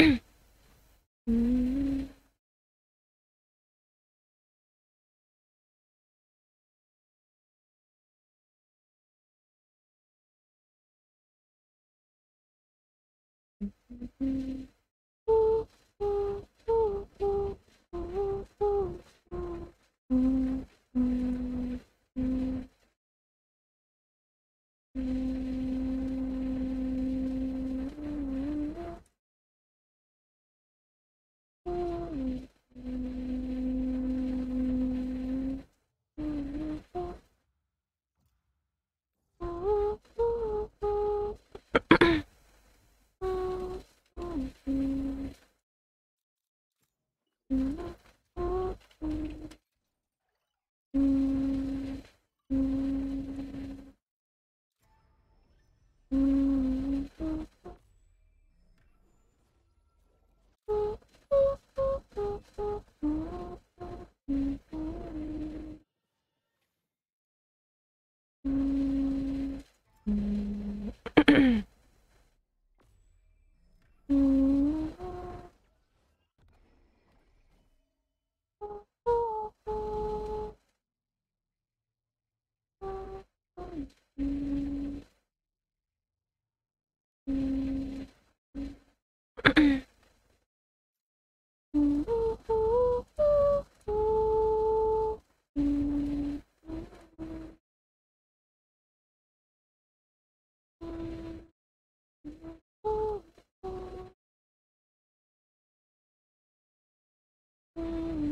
うん。こ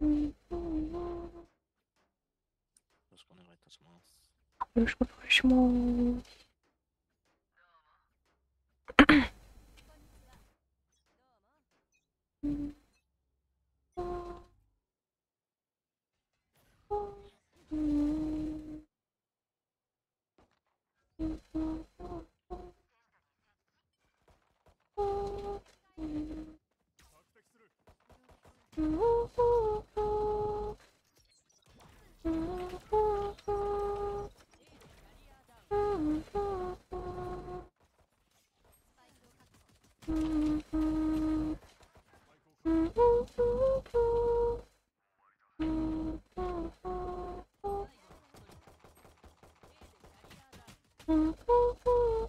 ろしくお願いいたします。よろしくお願いします。Oh, Mm-hmm.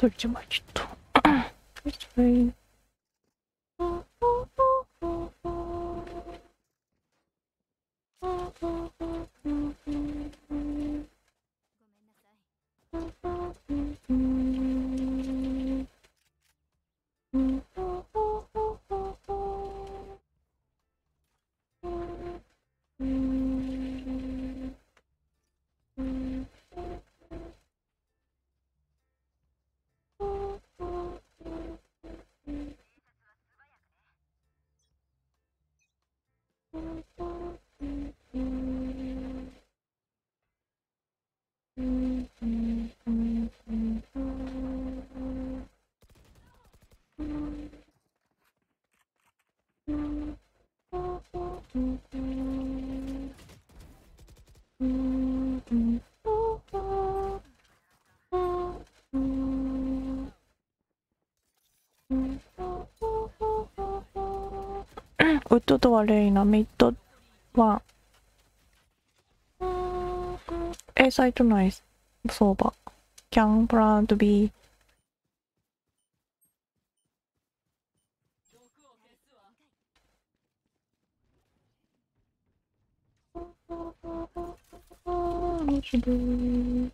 どっちもちょっととはレイナミッドは A サイトナイス。相場 Can plan to be 毒を消すわマジでうん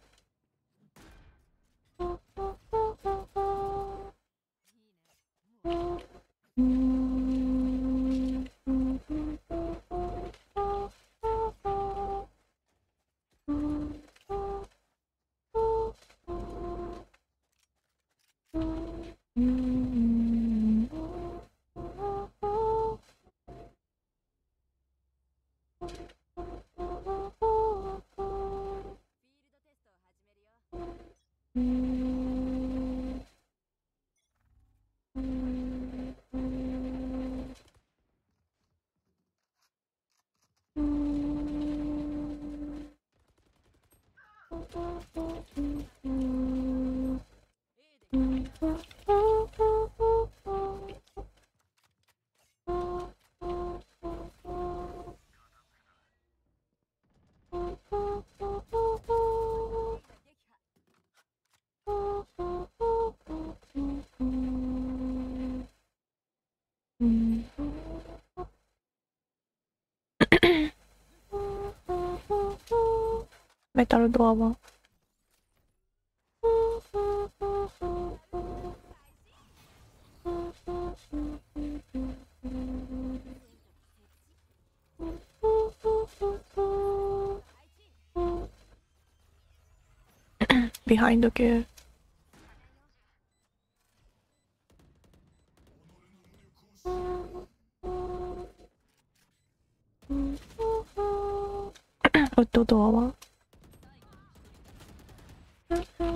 メタルドアは。ビハインド系。ウッドドアは Mm-hmm.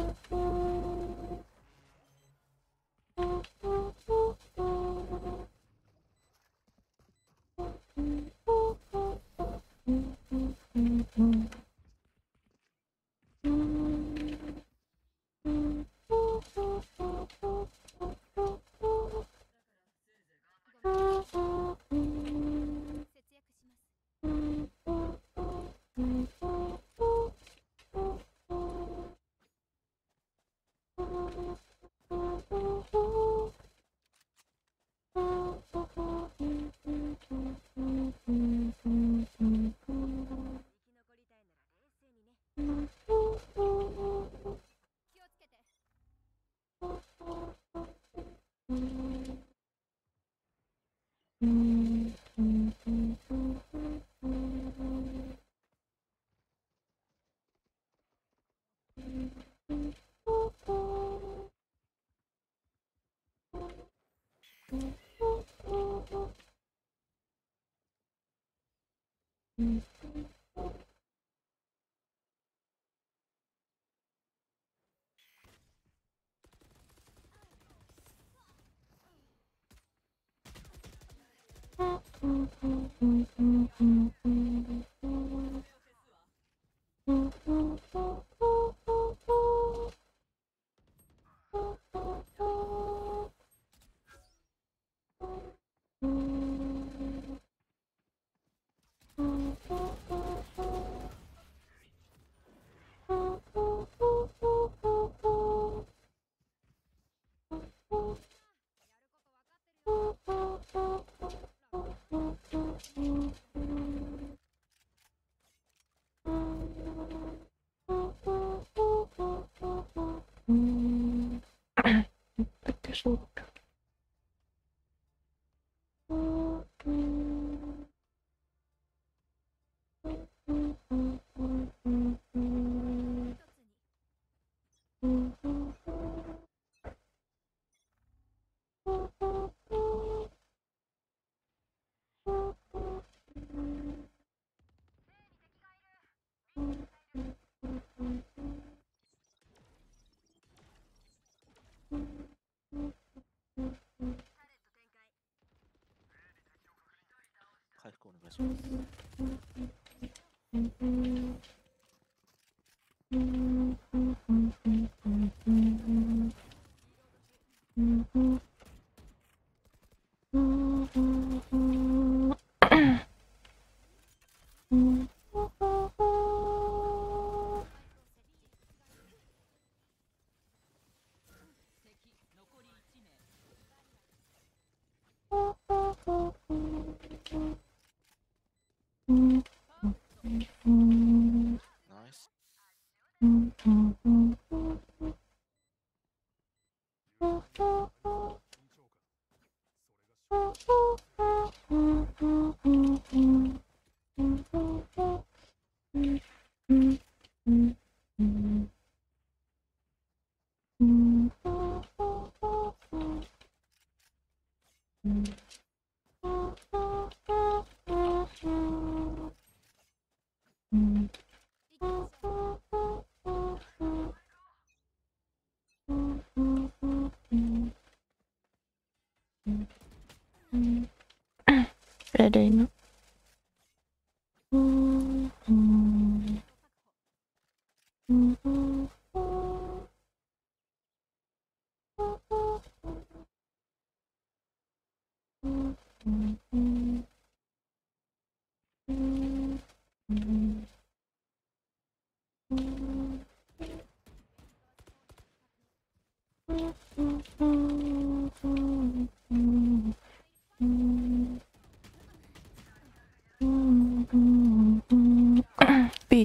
说。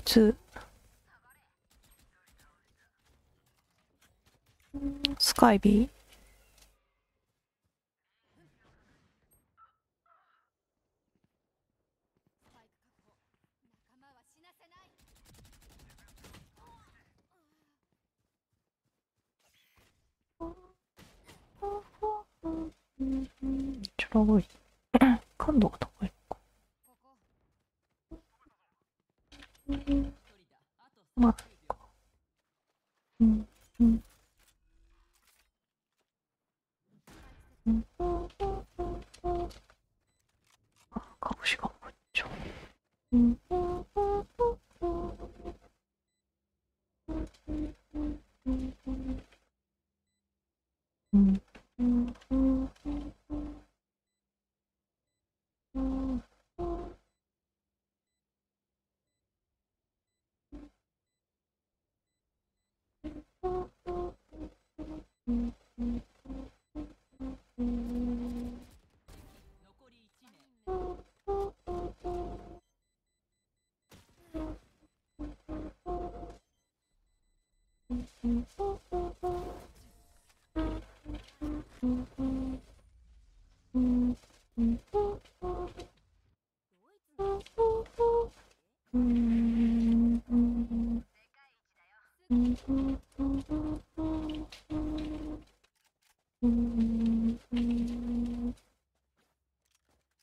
つ。スカイビー。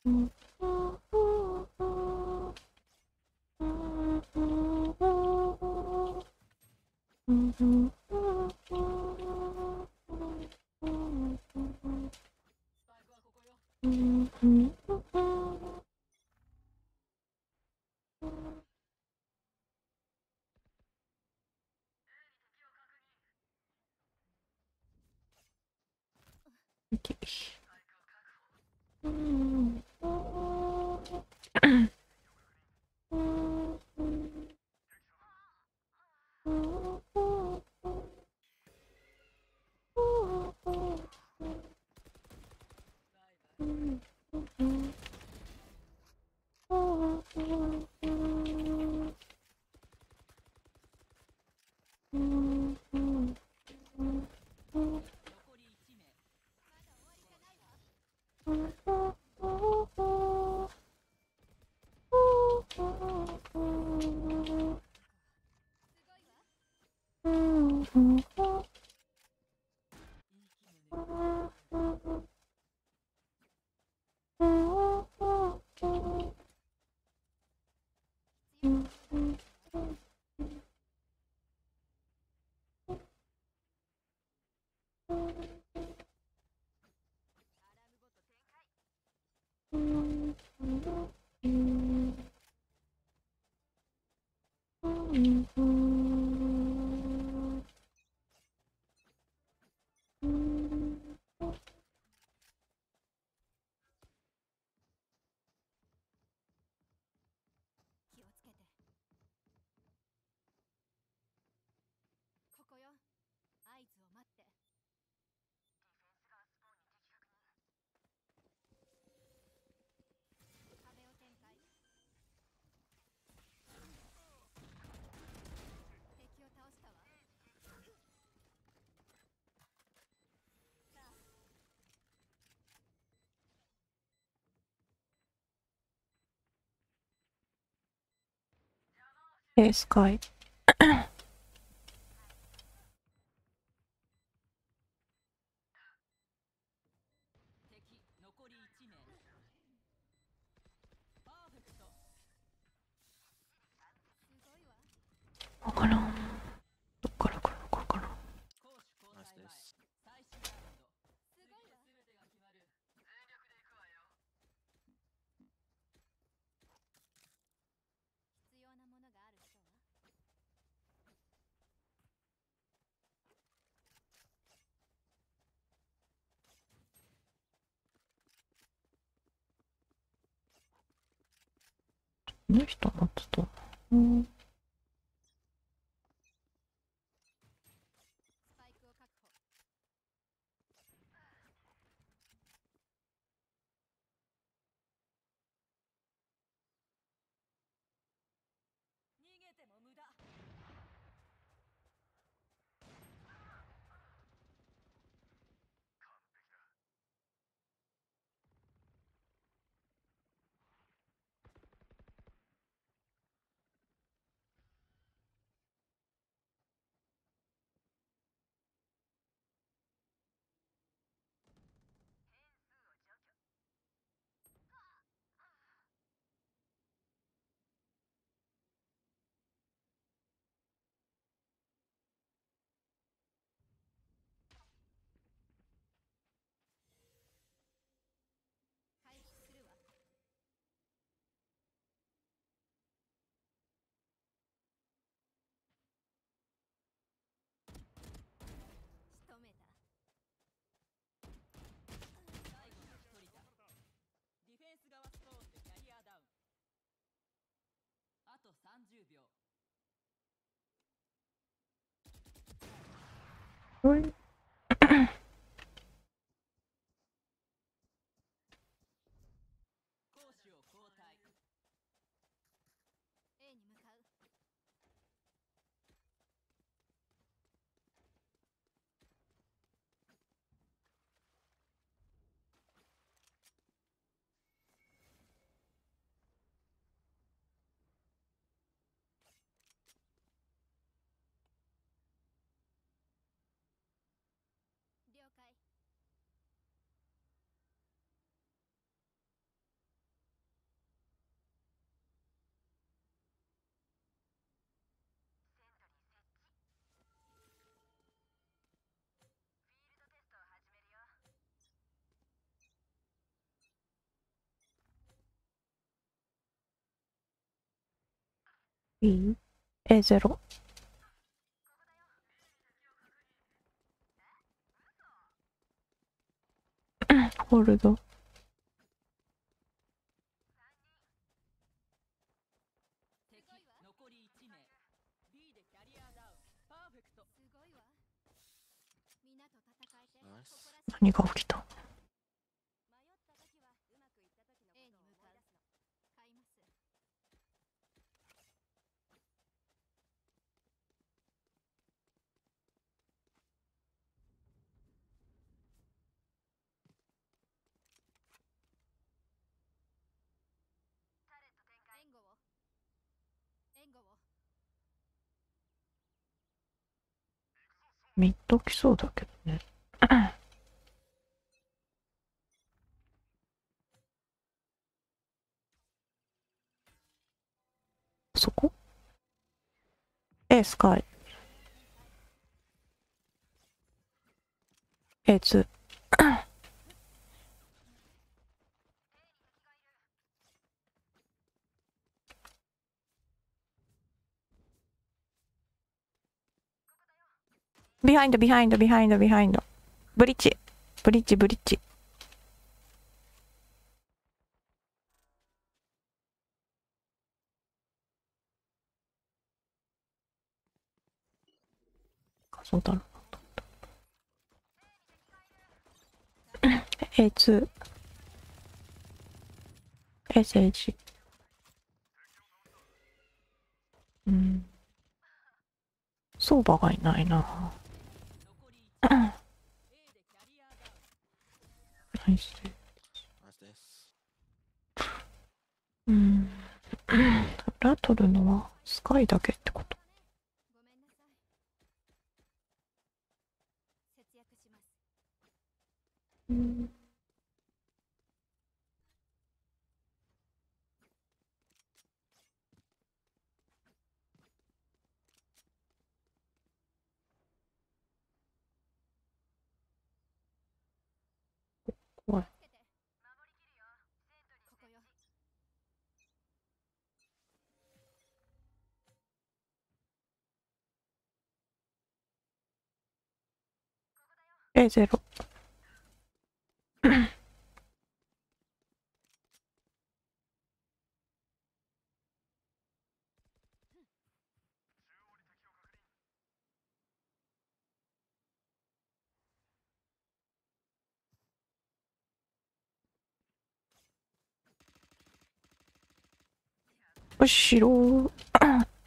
Mm-hmm. Okay, Skype. この人持つと。うん。スパイクを確保逃げても無駄回避するわ仕留めた最後の一人だディフェンス側ストーンでキャリアダウンあと30秒。おい攻守を交代 A に向かう了解いい ?A0。ホールド。敵残り1名 B でキャリアダウンパーフェクトすごいわみんなと戦えてナ イス誇らしい何が起きた時はうまくいった時の A に向かう買います援護を援護をミッド来そうだけどね。そこ ?A スカイ。A2。ビハインド、ビハインド、ビハインド、ビハインド。ブリッジ。ブリッジ、ブリッジ。そうだろう。A2。SH。うん。相場がいないな。ナイス。ナイスです。うん。裏取るのはスカイだけってこと？うん。え、ゼロ。後ろ、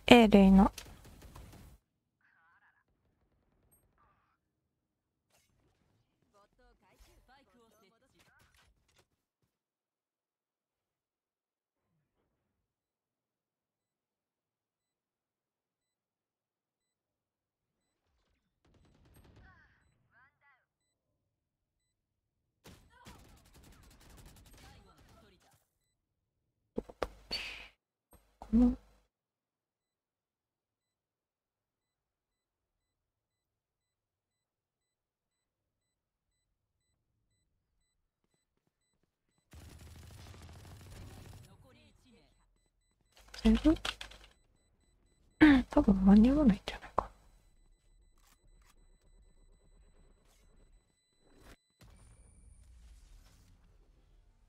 エーレイの多分間に合わないんじゃないか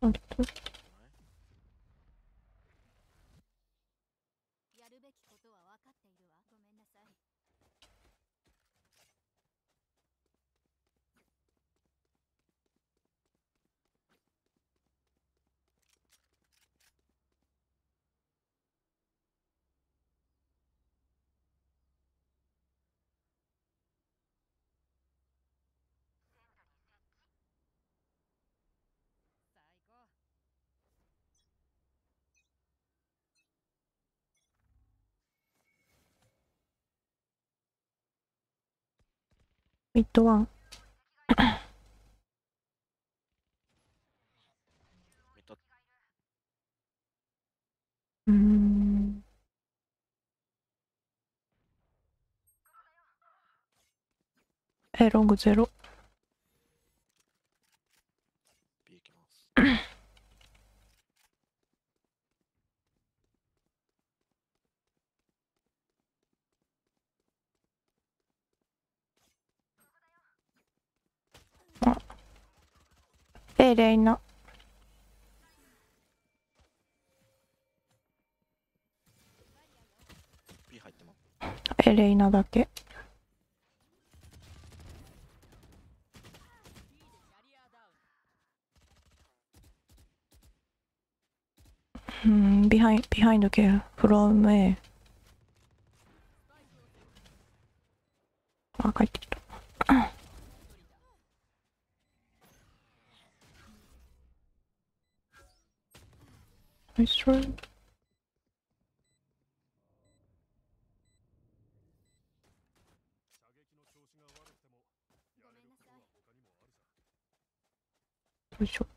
な。あれるべきことは分かっているわごめんなさい最高ミッドワン。ミッドうーん。え、ロングゼロ。B 行きます。精霊のエレイナだけうん、ビハイン、ビハインドケー、フローム A。あ、帰ってきた。ナイストライ。ごめん。なさいよいしょ。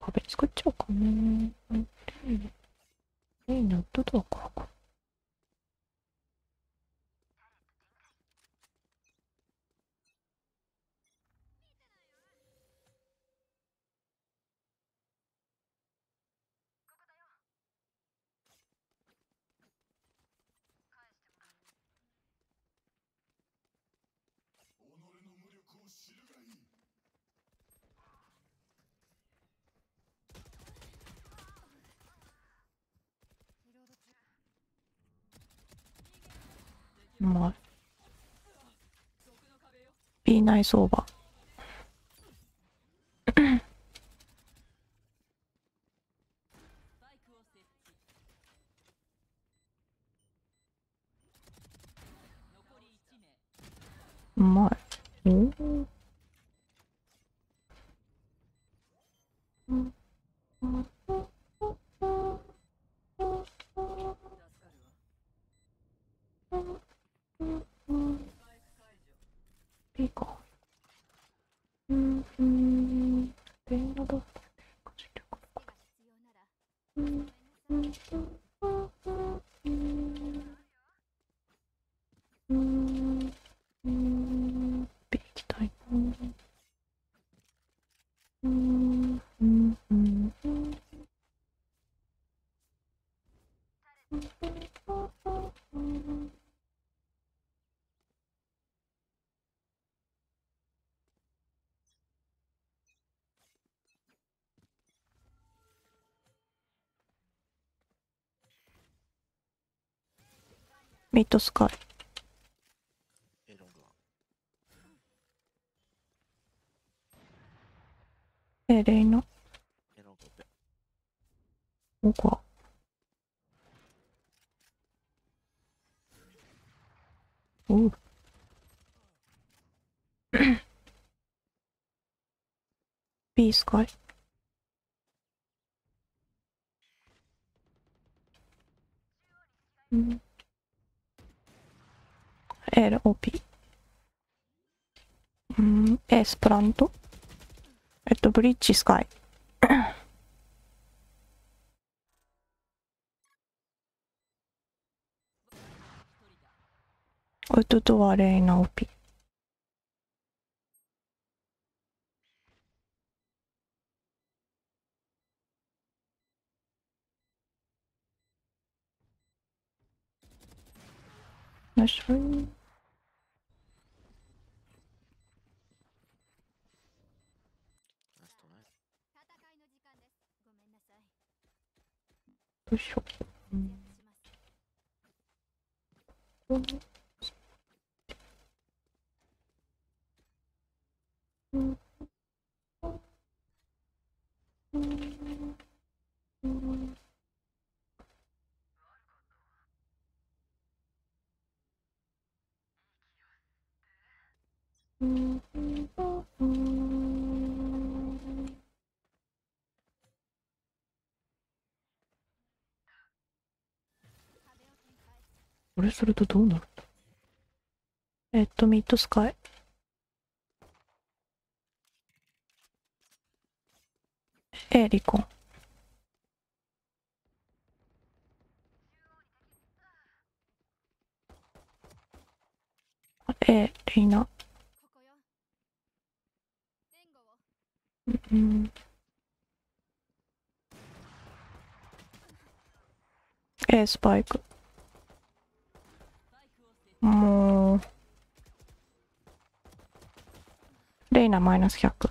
壁作っちゃおうかね。レイナ、ウッドドアからか。うまい。毒の壁よ B ナイスオーバー。うまい。おー助かるわスパイク解除 B か。うん、うん。レイナだったね。手が必要ならごめんなさいうん。うん。B 行きたいな。うん。うん。うん。ミッドスカイ。A ロングは A レイナ A ロングベ奥は。おう。B スカイ。うん。A で OP うん A スプラント。えっとブリッジスカイ。アウトドアレイナ OP よしょナイストライ戦いの時間ですごめんなさいよいしょ。活躍します壁を展開これ？するとどうなるんだ？えっとミッドスカイ。A リコン。A レイナ。うん。A スパイク。もう。レイナマイナス100。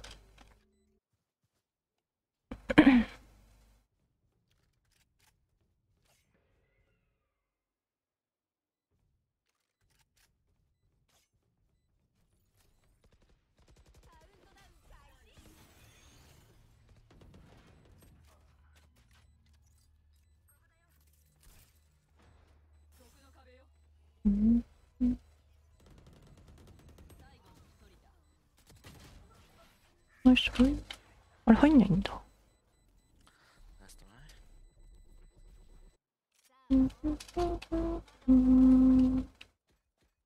ナイストライあれ入んないんだ。ナイストライうん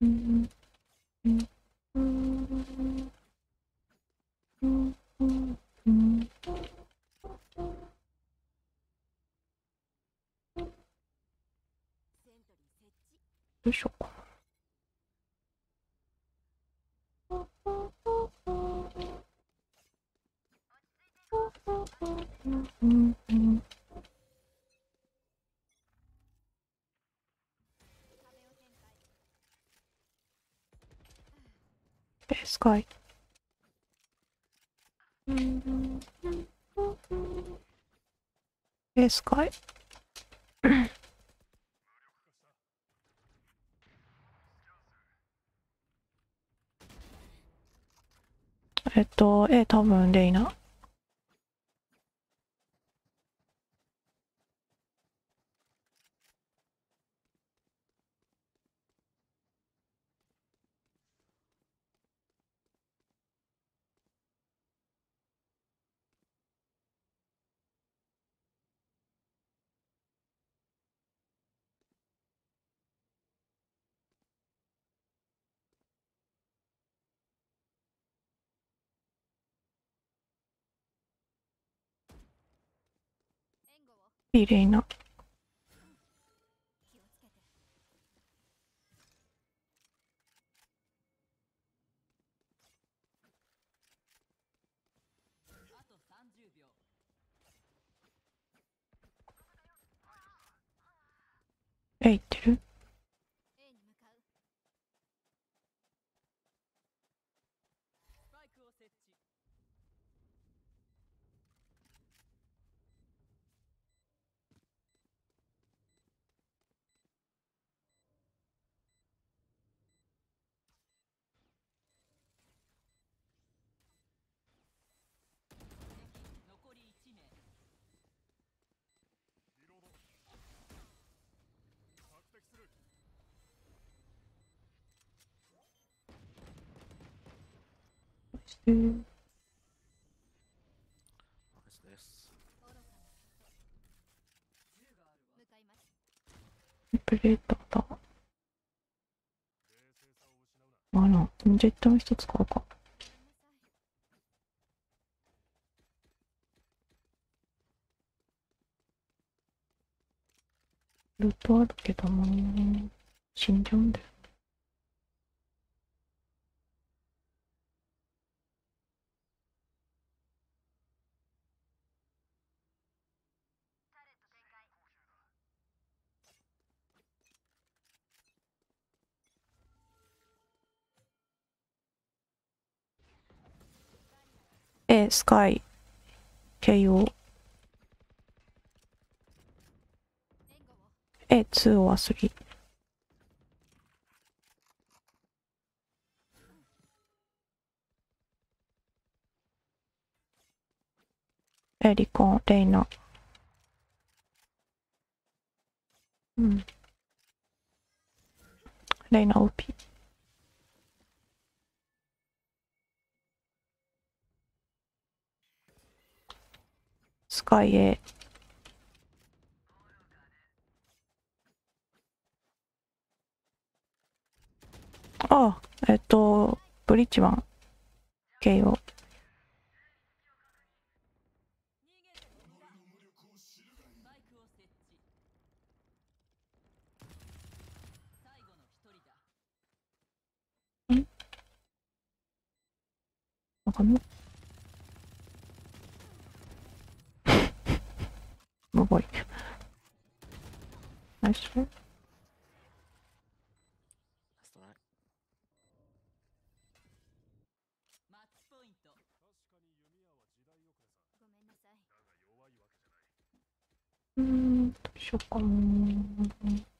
うんうんセントリー設置よいしょ。ベースカイ。ベースカイ。えっと、えー多分レイナ。援護を B レイナ。気をつけてあと三十秒 A 行ってる A に向かうスパイクを設置して、プレーターだ。あら、ジェッター一つ買うか。ルートあるけどな死んじゃうんだよ。え、スカイ、KO、援護をえ、2は3。え、リコン、レイナ。うん。レイナ OP。スカイ A。ああ、えっと、ブリッジマン、KO。逃げても無駄スパイクを設置最後の一人だわかんない。すごい。ナイス。ラストナイマッチポイントごめんなさい。うーん、どうしようかな。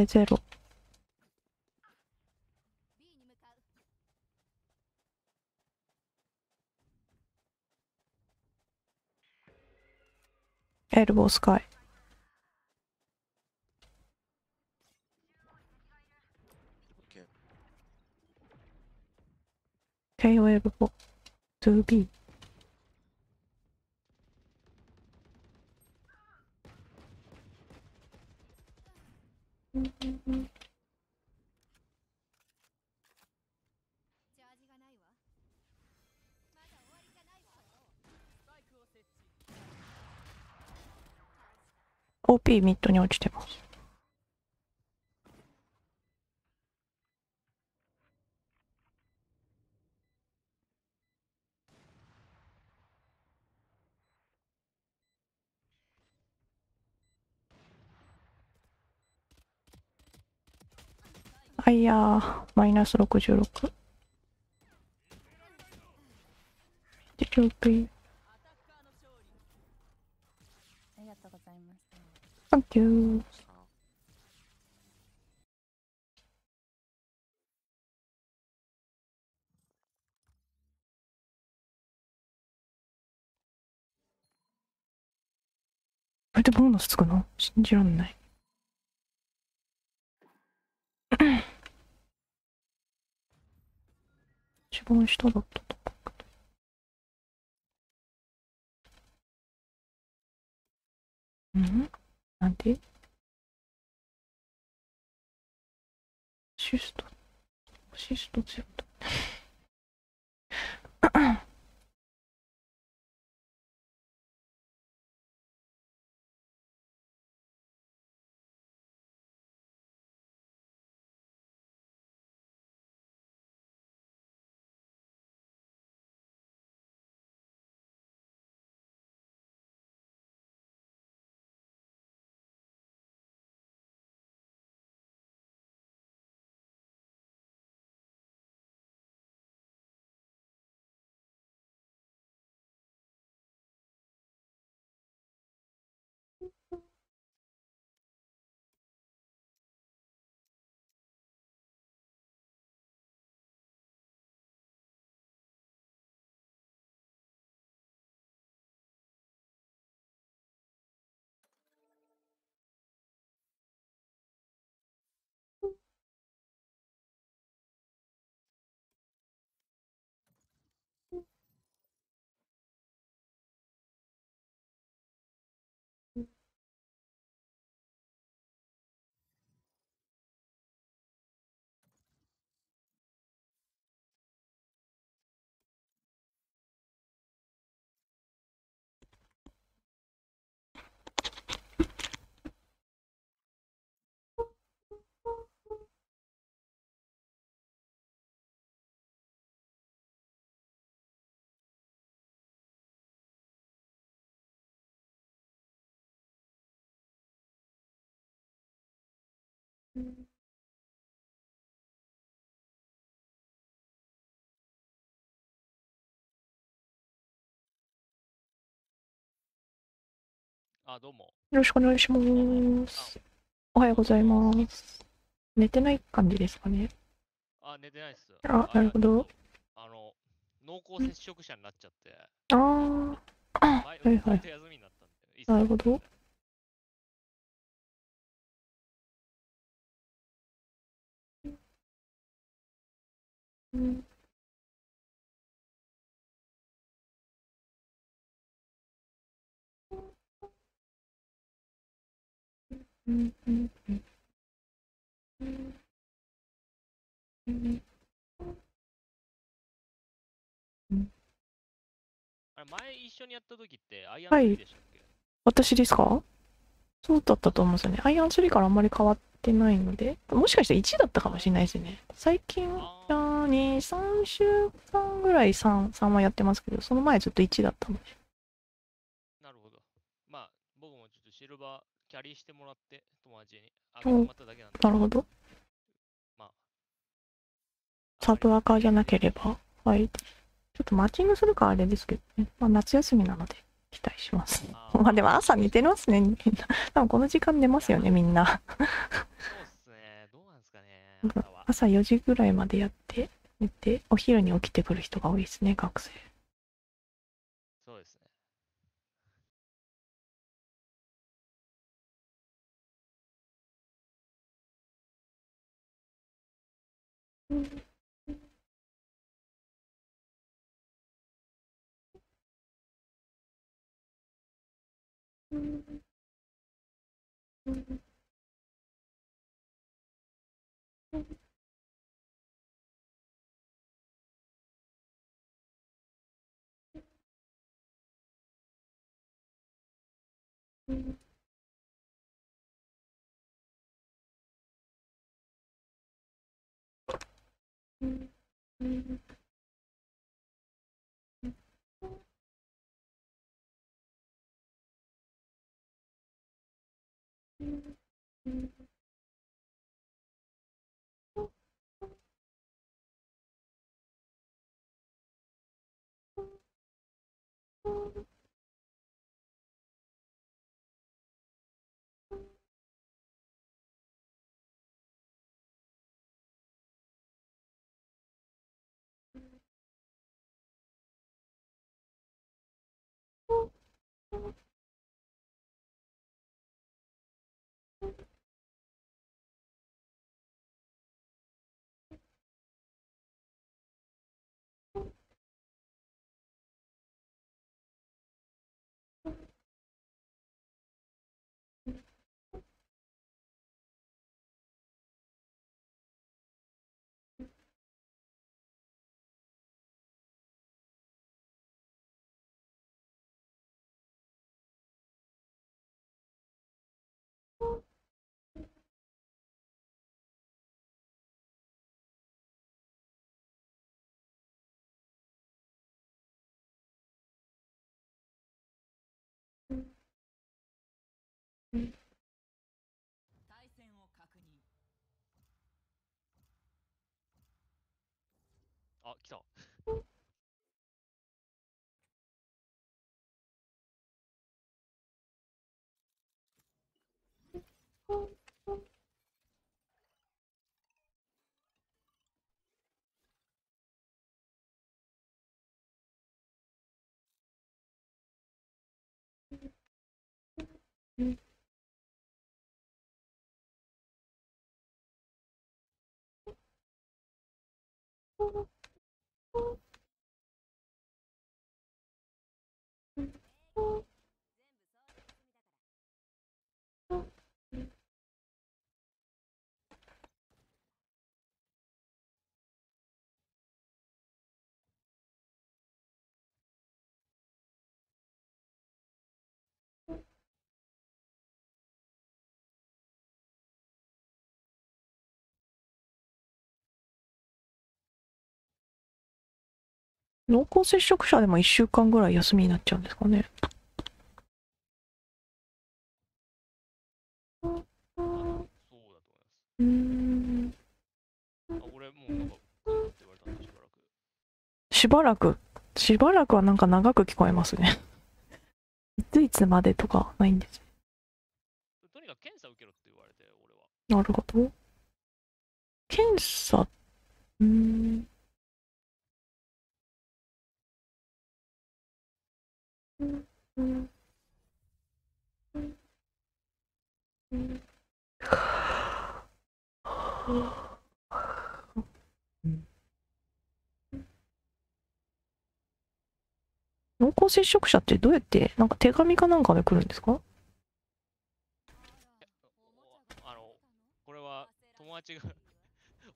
え、ゼロ。B に向かう。エルボースカイ。オッケー。KO エルボー。2B。チャージがないわ。まだ終わりじゃないわ。スパイクを設置 OP ミッドに落ちてます。あいやー、マイナス66。で、ループイン。アタッカーの勝利ありがとうございました。サンキュー。さああれでボーナスつくの？信じらんない。一番下だったと思うけど。うん？なんでシスト、シストゼロだ。あ、どうも。よろしくお願いします。おはようございます。寝てない感じですかね。あ、寝てないっす。あなるほど。あの、濃厚接触者になっちゃって、あー、あ、前、はいはいなるほど。うんうんうんうんうんうんあれ、前一緒にやった時って、アイアンはい3でしたっけ、私ですか？そうだったと思うんですよね。アイアン3からあんまり変わってないので、もしかして1だったかもしれないですね。最近、あじゃあ2、3週間ぐらい 3, 3はやってますけど、その前ずっと1だったので。なるほど。まあ、僕もちょっとシルバーキャリーしてもらって、友達に。あ、お頑張っただけなんで。なるほど。まあ。サブアカじゃなければ。はい。ちょっとマッチングするかあれですけどね。まあ夏休みなので期待します。あーまあでも朝寝てますね、みんな。多分この時間寝ますよね、みんな。そうっすね。どうなんですかね。朝は。朝4時ぐらいまでやって、寝て、お昼に起きてくる人が多いですね、学生。そうですね。Thank you. あ、来た。濃厚接触者でも1週間ぐらい休みになっちゃうんですかね。そうだと思います。あ、俺もうなんか、って言われたんで、しばらく。しばらくしばらくはなんか長く聞こえますねいついつまでとかないんですとにかく検査受けろって言われて、俺は。なるほど。検査うん。濃厚接触者ってどうやって、なんか手紙かなんかで来るんですか？あの、これは友達が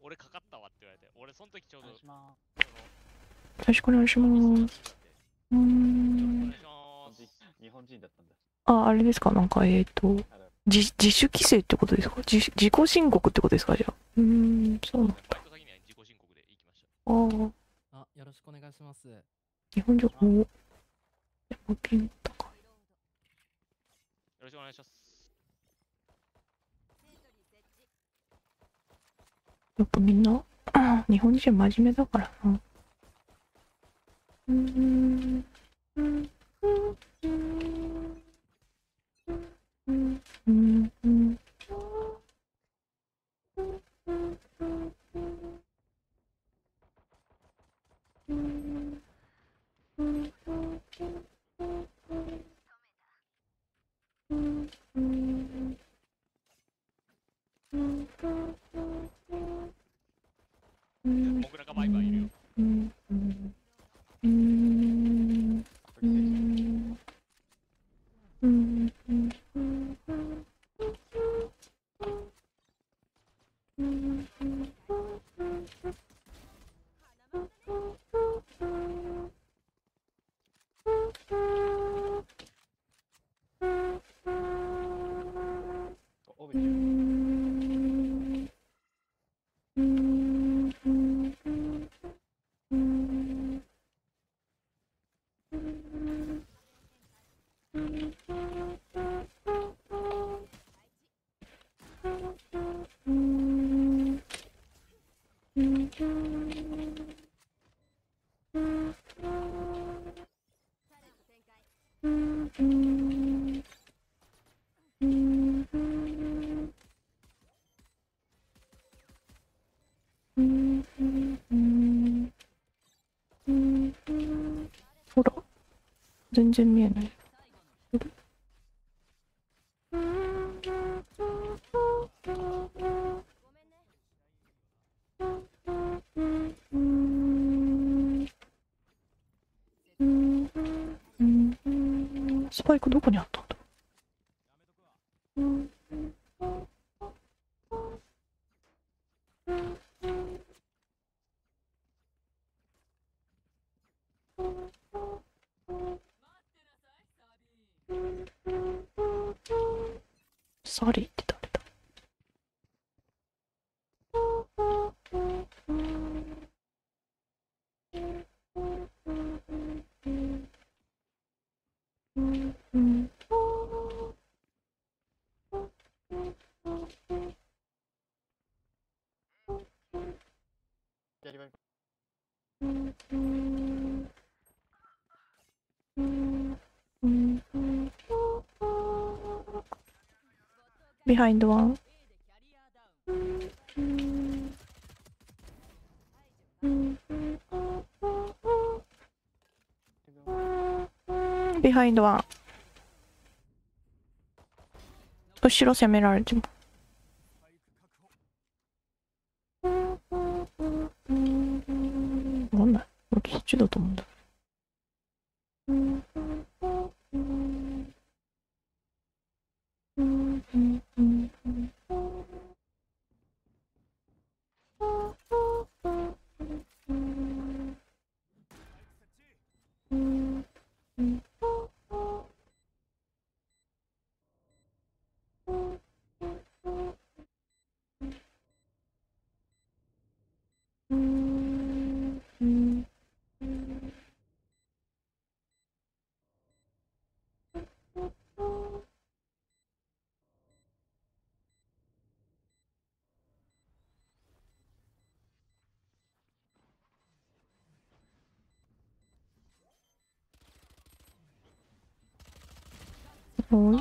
俺かかったわって言われて、俺その時ちょうど、よろしくお願いします。うんあ、あれですか？なんか、えっ、と、自自主規制ってことですか？自自己申告ってことですか？じゃあ。うーん、そうなんだ。バイト先には自己申告で行きました。ああ、あ、よろしくお願いします。日本人、おピン高い。よろしくお願いします。やっぱみんな、あ 日本人真面目だからな。うんうんうん mm-hmm. 然見えない。スパイクどこにあった？ビハインドワン。ビハインドワン後ろ攻められてもおい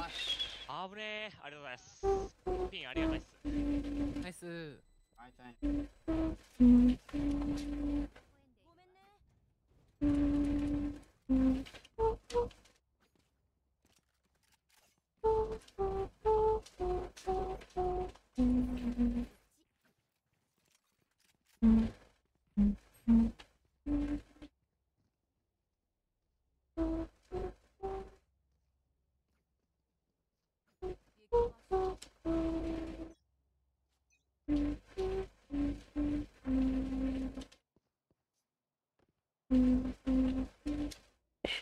あぶねえ。ありがとうございます。ピンありがたいっす。ナイス。はいはいうんごめんね行きましょう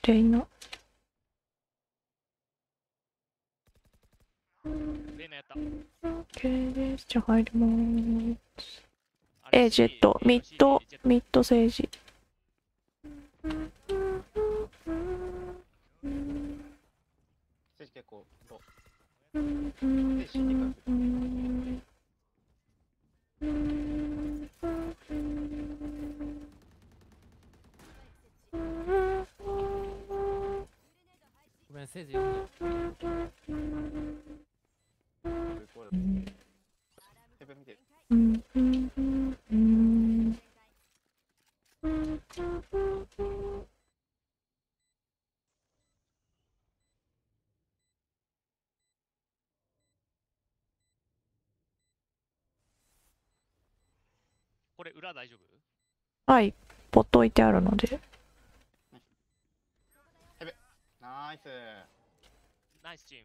レイナレイナやった。OK です。じゃあ入ります。あれえジェット。ミッド。ミッド政治いてあるので。ナイス。ナイスチー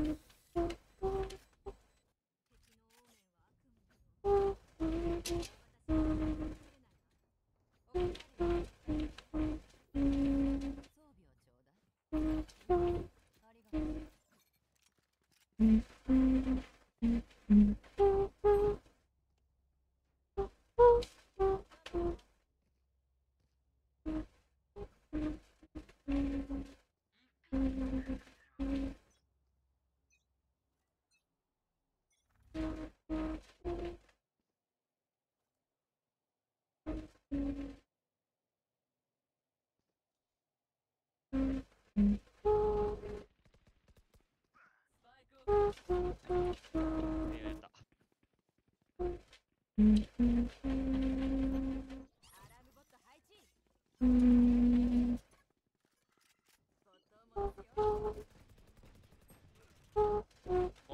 ム。装ごめ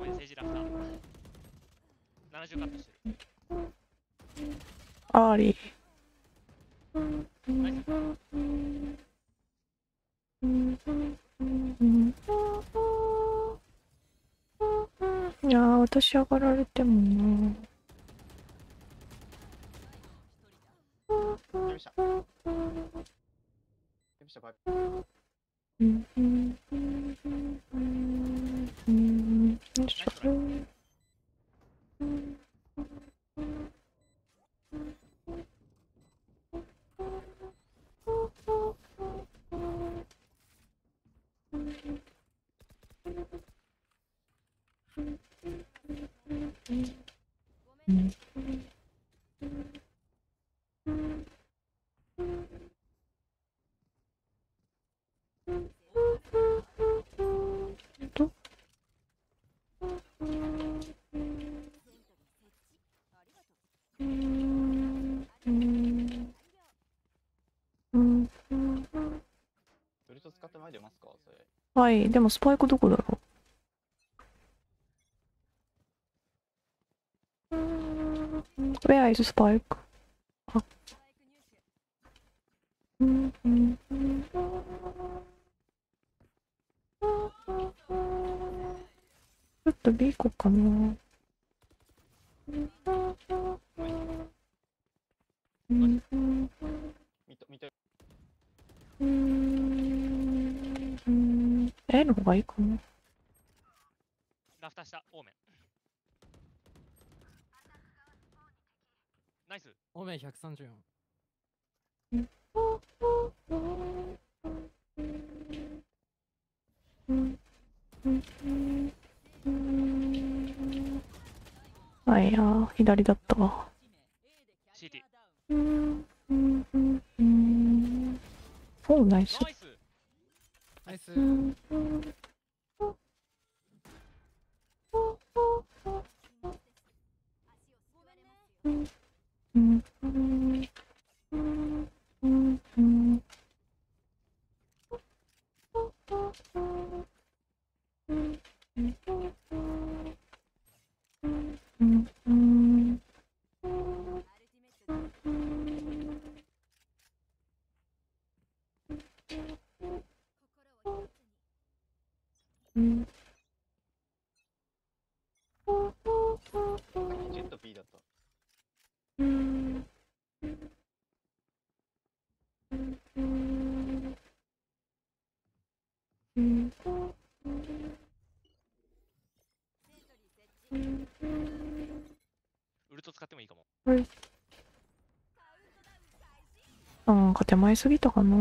ん。政治ラフター70カットしてるアーリ私それはいでもスパイクどこだろう？Where is spike? スパイクちょっと B 行こうかな。うん A の方がいいかな。ラフター下オーメンナイスオーメン134あいやー、左だったわ。CT うんうんうんうんおーナイス。ナイスナイスうん。なんか手前すぎたかな。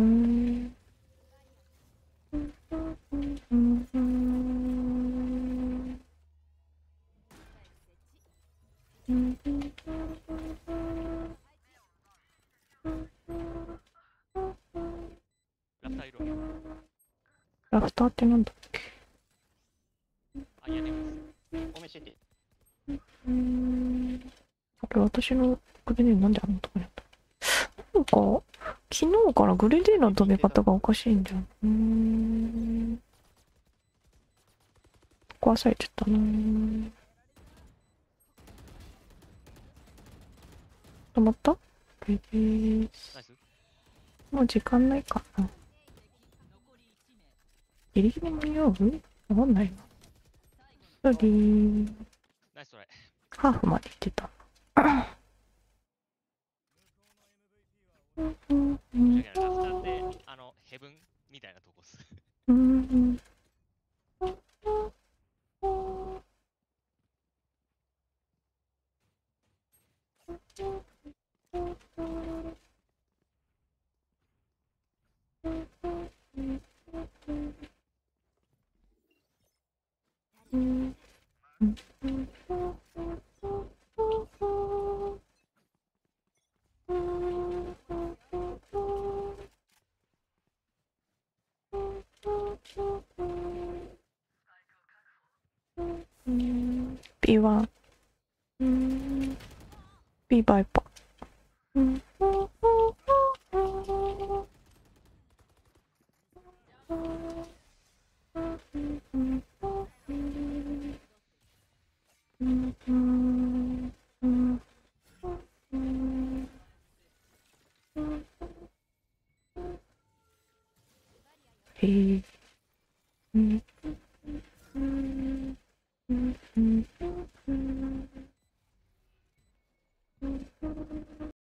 ラフターってなんだあ、いやでも、オメシティうん。あれ私のグレネードなんであんなとこにあった？なんか昨日からグレネードの飛び方がおかしいんだようーん壊されちゃったな止まった？もう時間ないかなギリギリ間に合うわかんないな。ソリー。ハーフまで行ってた。